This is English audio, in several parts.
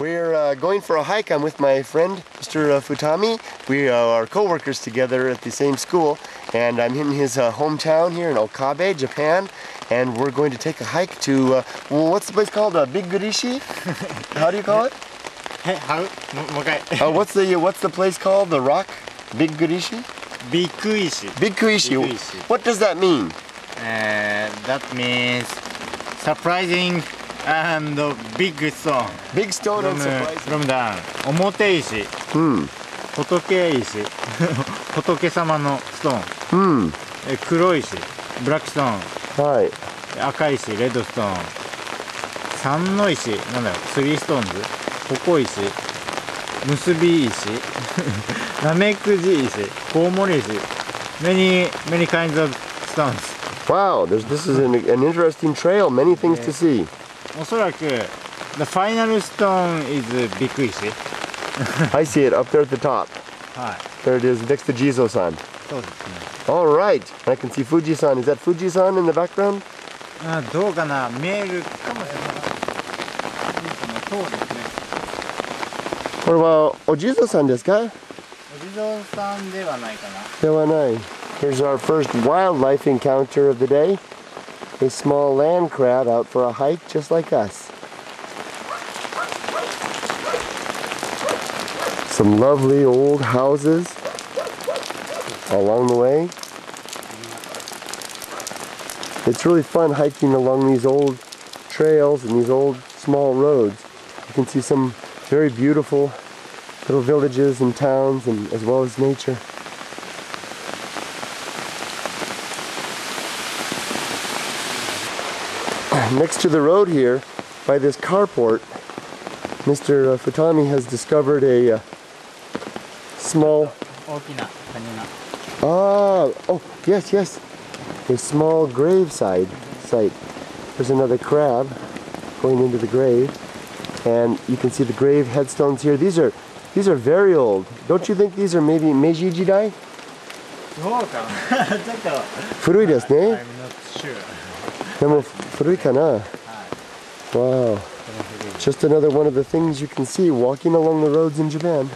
We're uh, going for a hike. I'm with my friend, Mr. Uh, Futami. We uh, are co-workers together at the same school, and I'm in his uh, hometown here in Okabe, Japan, and we're going to take a hike to, uh, what's the place called? Uh, Big Gurishi? How do you call it? uh, what's the what's the place called? The rock? Big Gurishi? Bikuishi. Bikuishi. Bikuishi. What does that mean? that means surprising and big stone Big stone from, from down 表石 Hmm. 仏石仏様のストーン Hmm. え黒石ブラックストーン Hi. 赤石レッドストーン三の石なんだろうスリーストーンズ矛石結び石ナメクジ石コウモリ石 many many kinds of stones Wow. This is an, an interesting trail. Many things to see. おそらく the final stone is ビッグ石 I see it up there at the top. はい There it is, next to Jizo-san. そうですね All right. I can see Fuji-san. Is that Fuji-san in the background? あどうかな見えるかもしれないそうですね What about Ojizo-san ですか?お地蔵さんではないかなではない. Here's our first wildlife encounter of the day. A small land crab out for a hike just like us. Some lovely old houses along the way. It's really fun hiking along these old trails and these old small roads. You can see some very beautiful little villages and towns and as well as nature. next to the road here, by this carport, Mr. Uh, Futami has discovered a uh, small... Ah, oh, yes, yes. A small graveside site. There's another crab going into the grave. And you can see the grave headstones here. These are these are very old. Don't you think these are maybe Meiji Jidai? Ne? I'm not sure. Furikana. Wow. Just another one of the things you can see walking along the roads in Japan.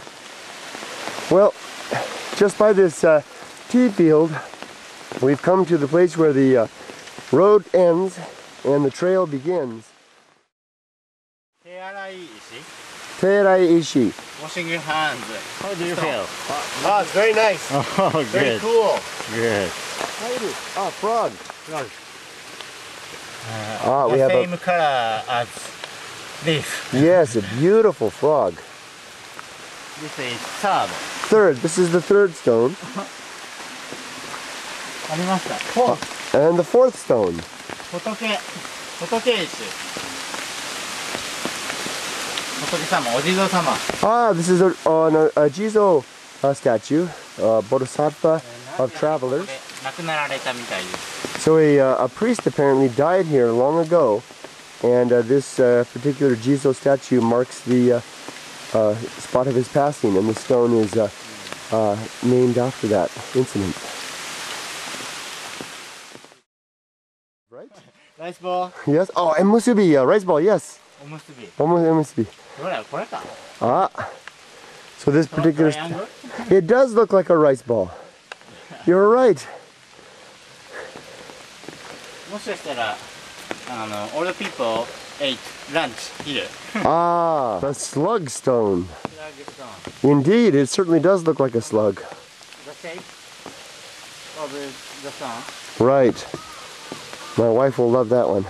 Well, just by this uh, tea field, we've come to the place where the uh, road ends and the trail begins. Tearai Ishi. Washing your hands. How do you feel? Ah, oh, it's very nice. Oh, good. Very cool. Good. Ah, frog. Frog. Uh, ah, we have same a... color as this. Yes, a beautiful frog. This is third. Third. This is the third stone. Fourth. And the fourth stone. Ah, this is a, on a, a Jizo uh, statue, uh, Bodhisattva of travelers. So a, uh, a priest apparently died here long ago, and uh, this uh, particular Jizo statue marks the uh, uh, spot of his passing, and the stone is uh, named after that incident. Right? Rice ball. Yes. Oh, and musubi, uh, rice ball, yes. Omusubi. Omusubi. Ah. So this particular... It does look like a rice ball. You're right. もしかしたらあの all the people ate lunch here Ah, the slug stone. フラグストーン Indeed, it certainly does look like a slug. The shape of the stone Right. My wife will love that one.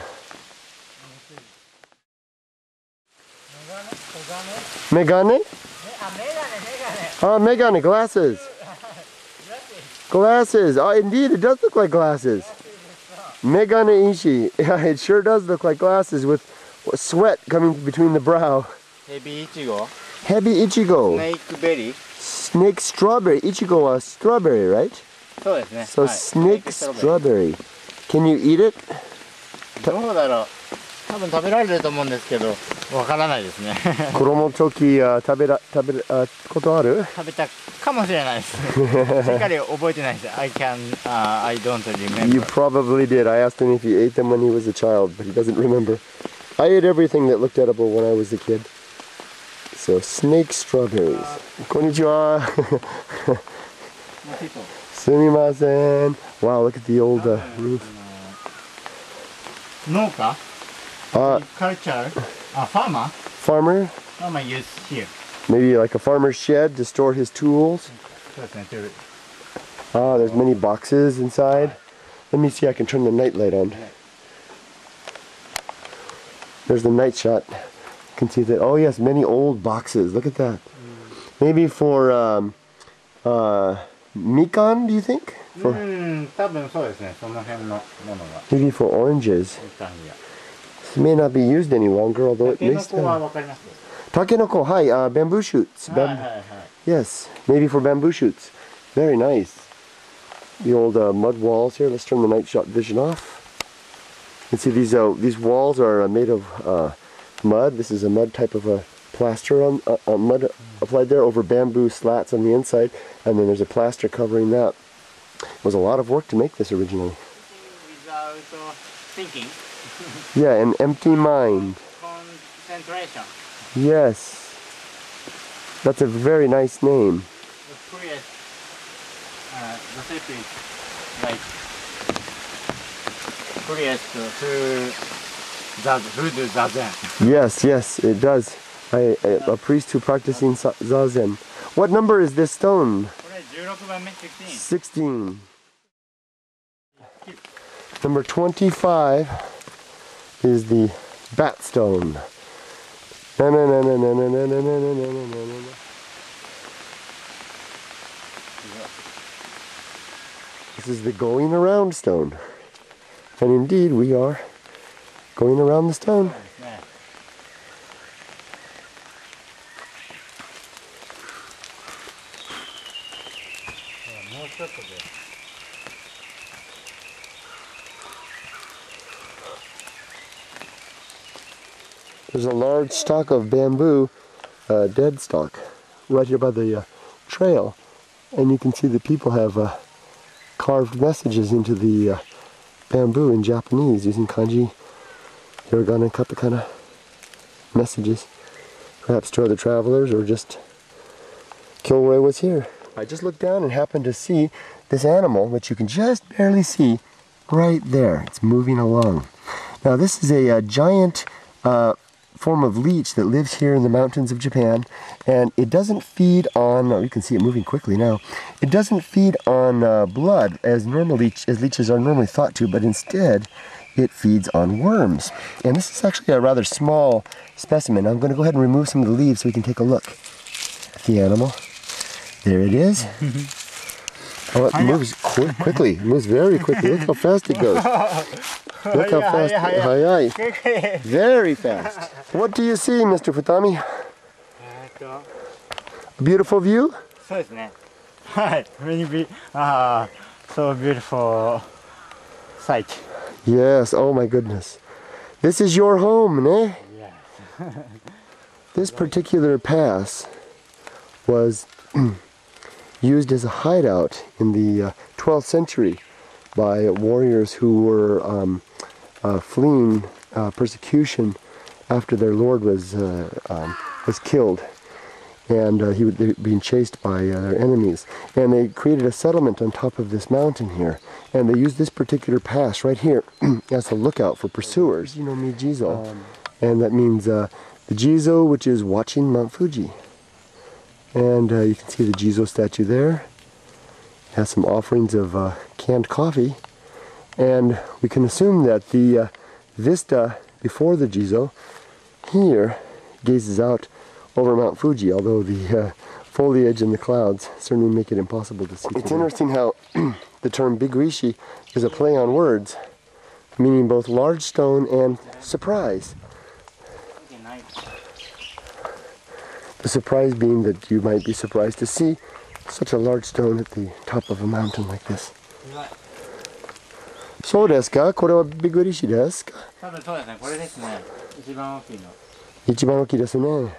メガネ Megane? メあメガネメガネ Ah, megane, glasses. Glasses. Oh, indeed, it does look like glasses. Megane Ishi. Yeah, it sure does look like glasses with sweat coming between the brow. Hebi Ichigo. Hebi Ichigo. Snake berry. Snake strawberry. Ichigo are strawberry, right? So, snake, strawberry. strawberry. Can you eat it? どうだろう多分食べられると思うんですけどわからないですね Koromo toki uh, tabera, tabera, uh, koto aru? 食べたかもしれないですしっかり覚えてないです I can、uh, I don't remember You probably did. I asked him if he ate them when he was a child, but he doesn't remember. I ate everything that looked edible when I was a kid. So snake strawberries. こんにちは。すみません。Wow, look at the old uh, roof. 農家 Uh, culture, a farmer. Farmer. Farmer use here. Maybe like a farmer's shed to store his tools. Ah, there's many boxes inside. Let me see, I can turn the night light on. There's the night shot. You can see that, oh yes, many old boxes. Look at that. Maybe for um, uh, mikan, do you think? For, hmm, maybe for oranges may not be used any longer, although it may still. Takenoko, hi, uh, bamboo shoots. Bam yes, maybe for bamboo shoots. Very nice. The old uh, mud walls here. Let's turn the night shot vision off. And see these uh, these walls are uh, made of uh, mud. This is a mud type of a plaster on uh, mud applied there over bamboo slats on the inside, and then there's a plaster covering that. It was a lot of work to make this originally. Without thinking. Yeah, an empty mind. Concentration. Yes. That's a very nice name. The spirit, uh, the spirit, like, spirit who does, who do zazen. Yes, yes, it does. I, a, a priest who practicing zazen. What number is this stone? 16. Number 25 is the bat stone. Na na na na na na na na na na na na na na. This is the going around stone. And indeed, we are going around the stone. There's a large stalk of bamboo, uh, dead stalk, right here by the uh, trail. And you can see the people have uh, carved messages into the uh, bamboo in Japanese using kanji, hiragana, katakana messages. Perhaps to other travelers or just Kilroy was here. I just looked down and happened to see this animal, which you can just barely see right there. It's moving along. Now, this is a, uh giant uh, form of leech that lives here in the mountains of Japan, and it doesn't feed on. Oh, you can see it moving quickly now. It doesn't feed on uh, blood as normal leech, as leeches are normally thought to, but instead, it feeds on worms. And this is actually a rather small specimen. I'm going to go ahead and remove some of the leaves so we can take a look at the animal. There it is. Oh, it moves qu- quickly. It moves very quickly. Look how fast it goes. Look how fast. Hi, hi. Very fast. What do you see, Mr. Futami? えーっと A beautiful view? そうですねはい目にびああ so beautiful sight Yes. Oh my goodness. This is your home, ne? yeah This particular pass was used as a hideout in the uh, 12th century by warriors who were um, uh, fleeing uh, persecution after their lord was uh, um, was killed, and uh, he was being chased by uh, their enemies. And they created a settlement on top of this mountain here, and they used this particular pass right here as a lookout for pursuers. You know, Mijizo, and that means uh, the Jizo, which is watching Mount Fuji. And uh, you can see the Jizo statue there. Has some offerings of uh, canned coffee. And we can assume that the uh, vista before the Jizo here gazes out over Mount Fuji, although the uh, foliage and the clouds certainly make it impossible to see. It's interesting how the term Bigrishi is a play on words, meaning both large stone and surprise. The surprise being that you might be surprised to see such a large stone at the top of a mountain like this. そうですかこれはビッグリシですか？多分そうですね。これですね。一番大きいの。一番大きいですね。